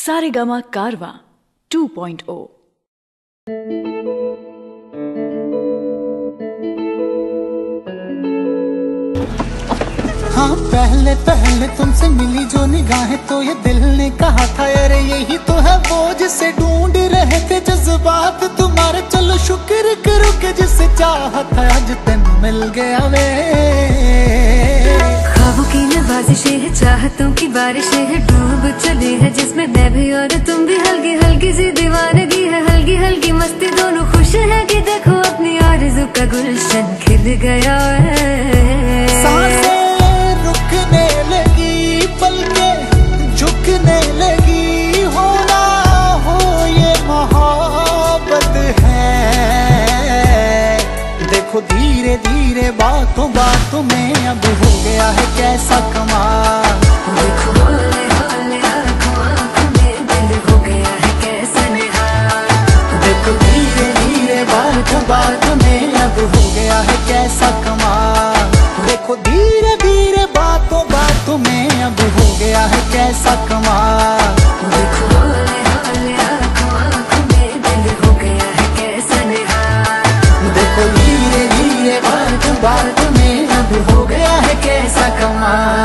सारेगामा कारवा 2.0 हाँ पहले पहले तुमसे मिली जो निगाहें तो ये दिल ने कहा था, अरे यही तो है वो जिसे ढूंढ रहे थे जज्बात। तुम्हारे चलो शुक्र करो के जिसे चाहत है आज तेन मिल गया वे। की है, चाहतों की बारिश है, डूब चले है, जिसमें मैं भी और तुम भी, हल्की हल्की सी दीवानगी है, हल्की हल्की मस्ती, दोनों खुश है कि देखो अपनी आरज़ू का गुलशन खिल गया है। बातों बातों में अब हो गया है कैसा कमाल। धीरे धीरे बात में अब हो गया है कैसा कमाल। देखो धीरे धीरे पार्क में अब हो गया है कैसा कमाल।